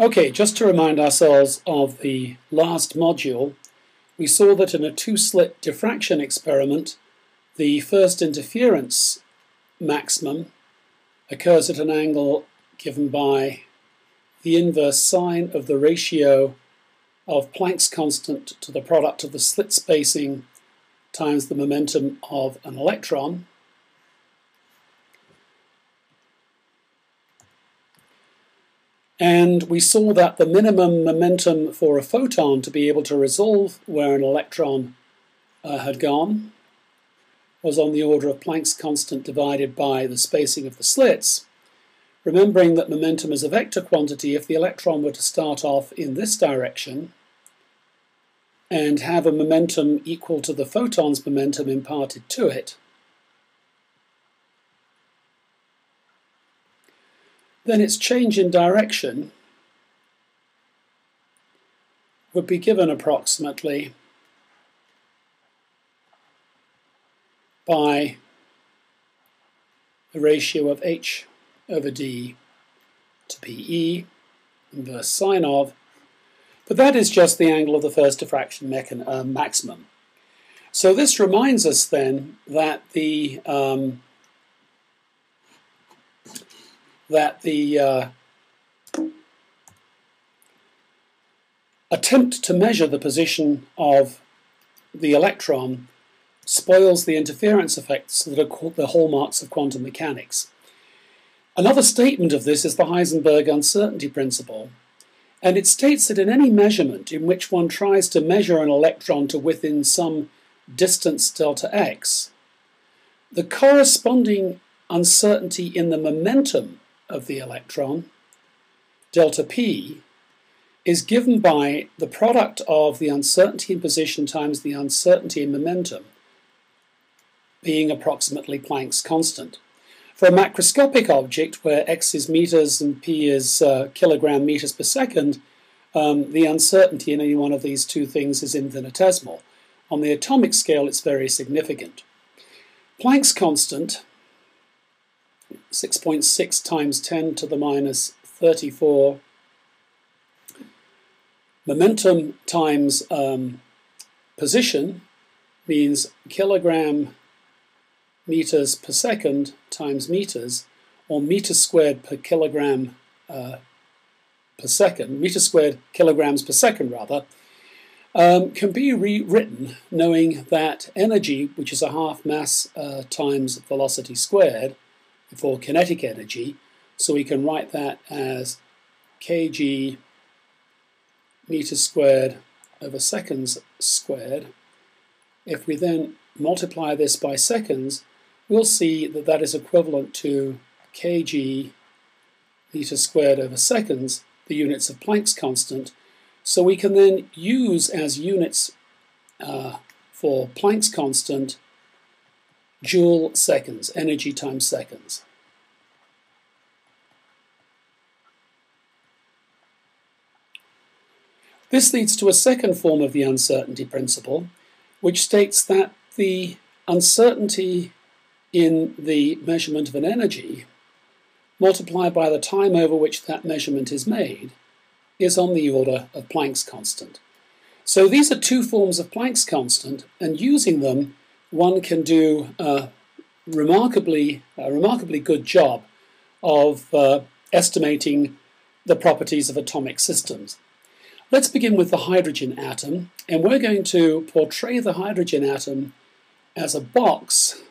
Okay, just to remind ourselves of the last module, we saw that in a two-slit diffraction experiment, the first interference maximum occurs at an angle given by the inverse sine of the ratio of Planck's constant to the product of the slit spacing times the momentum of an electron. And we saw that the minimum momentum for a photon to be able to resolve where an electron uh, had gone was on the order of Planck's constant divided by the spacing of the slits. Remembering that momentum is a vector quantity, if the electron were to start off in this direction and have a momentum equal to the photon's momentum imparted to it, then its change in direction would be given approximately by the ratio of h over d to pe, inverse sine of, but that is just the angle of the first diffraction uh, maximum. So this reminds us then that the um, that the uh, attempt to measure the position of the electron spoils the interference effects that are the hallmarks of quantum mechanics. Another statement of this is the Heisenberg uncertainty principle, and it states that in any measurement in which one tries to measure an electron to within some distance delta x, the corresponding uncertainty in the momentum of the electron, delta p, is given by the product of the uncertainty in position times the uncertainty in momentum, being approximately Planck's constant. For a macroscopic object where x is meters and p is uh, kilogram meters per second, um, the uncertainty in any one of these two things is infinitesimal. On the atomic scale, it's very significant. Planck's constant 6.6 times 10 to the minus 34 momentum times um, position means kilogram meters per second times meters or meter squared per kilogram uh, per second, meter squared kilograms per second rather, um, can be rewritten knowing that energy, which is a half mass uh, times velocity squared, for kinetic energy. So we can write that as kg meters squared over seconds squared. If we then multiply this by seconds, we'll see that that is equivalent to kg meters squared over seconds, the units of Planck's constant. So we can then use as units uh, for Planck's constant joule seconds, energy times seconds. This leads to a second form of the uncertainty principle, which states that the uncertainty in the measurement of an energy, multiplied by the time over which that measurement is made, is on the order of Planck's constant. So these are two forms of Planck's constant, and using them, one can do a remarkably, a remarkably good job of uh, estimating the properties of atomic systems. Let's begin with the hydrogen atom, and we're going to portray the hydrogen atom as a box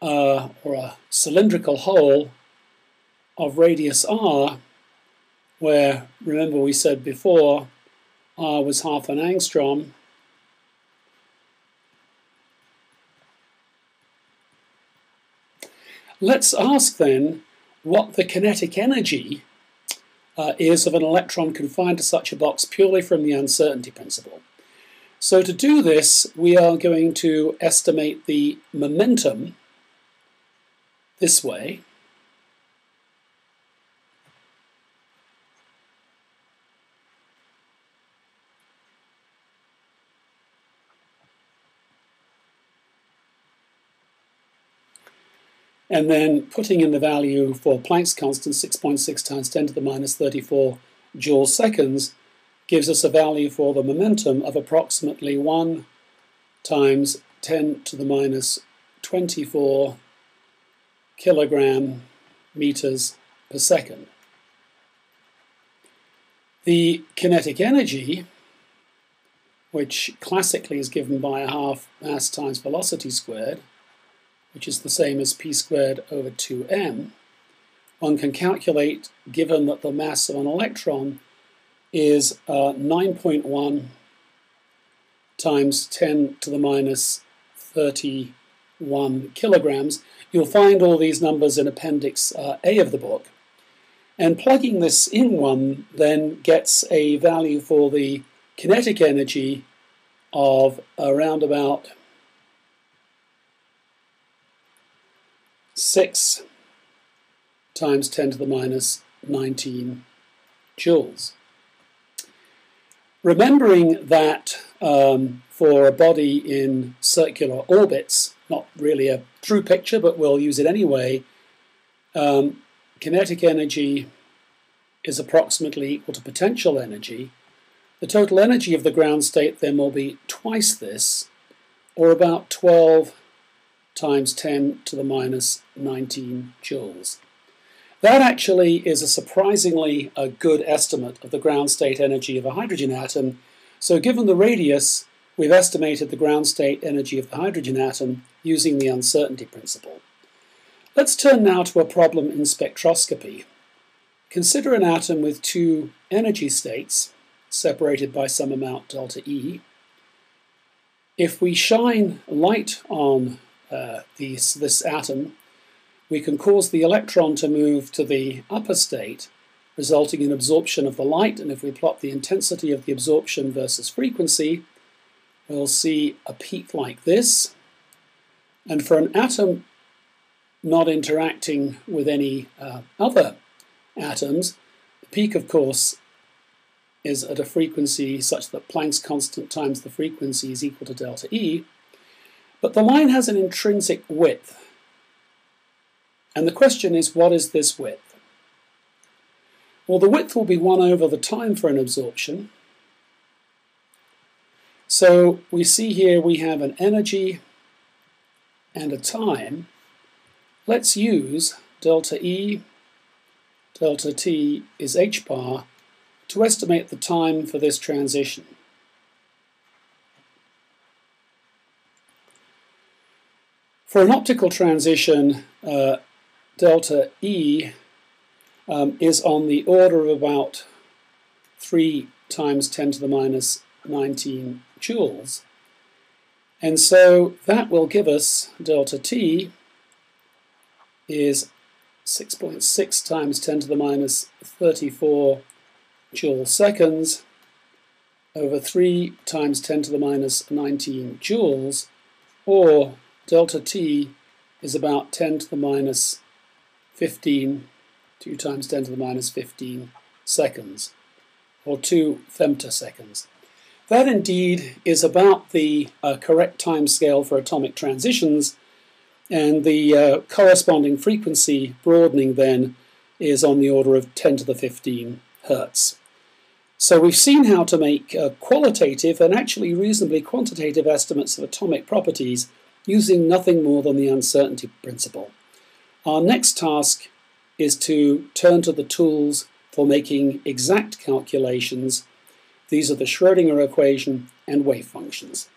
uh, or a cylindrical hole of radius r, where, remember we said before, r was half an angstrom. Let's ask then what the kinetic energy uh, is of an electron confined to such a box purely from the uncertainty principle. So to do this, we are going to estimate the momentum this way. And then putting in the value for Planck's constant 6.6 times 10 to the minus 34 joule seconds gives us a value for the momentum of approximately 1 times 10 to the minus 24 kilogram meters per second. The kinetic energy, which classically is given by a half mass times velocity squared, which is the same as p squared over 2m, one can calculate, given that the mass of an electron is uh, 9.1 times 10 to the minus 31 kilograms. You'll find all these numbers in Appendix uh, A of the book. And plugging this in one then gets a value for the kinetic energy of around about 6 times 10 to the minus 19 joules. Remembering that um, for a body in circular orbits, not really a true picture, but we'll use it anyway, um, kinetic energy is approximately equal to potential energy. The total energy of the ground state then will be twice this, or about 12 times 10 to the minus 19 joules. That actually is a surprisingly a good estimate of the ground state energy of a hydrogen atom. So given the radius, we've estimated the ground state energy of the hydrogen atom using the uncertainty principle. Let's turn now to a problem in spectroscopy. Consider an atom with two energy states, separated by some amount delta E. If we shine light on uh, these, this atom, we can cause the electron to move to the upper state, resulting in absorption of the light. And if we plot the intensity of the absorption versus frequency, we'll see a peak like this. And for an atom not interacting with any uh, other atoms, the peak, of course, is at a frequency such that Planck's constant times the frequency is equal to delta E. But the line has an intrinsic width. And the question is, what is this width? Well, the width will be 1 over the time for an absorption. So we see here we have an energy and a time. Let's use delta E, delta T is h bar to estimate the time for this transition. For an optical transition, uh, delta E um, is on the order of about 3 times 10 to the minus 19 joules. And so that will give us delta T is 6.6 times 10 to the minus 34 joule seconds over 3 times 10 to the minus 19 joules, or delta T is about 10 to the minus 15, 2 times 10 to the minus 15 seconds, or 2 femtoseconds. That indeed is about the uh, correct time scale for atomic transitions, and the uh, corresponding frequency broadening then is on the order of 10 to the 15 hertz. So we've seen how to make uh, qualitative and actually reasonably quantitative estimates of atomic properties using nothing more than the uncertainty principle. Our next task is to turn to the tools for making exact calculations. These are the Schrodinger equation and wave functions.